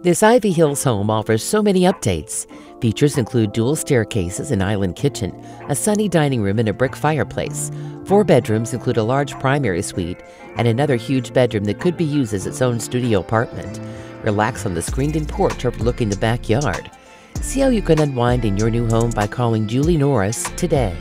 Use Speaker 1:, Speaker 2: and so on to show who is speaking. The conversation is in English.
Speaker 1: This Ivy Hills home offers so many updates. Features include dual staircases, an island kitchen, a sunny dining room, and a brick fireplace. Four bedrooms include a large primary suite and another huge bedroom that could be used as its own studio apartment. Relax on the screened in porch overlooking the backyard. See how you can unwind in your new home by calling Julie Norris today.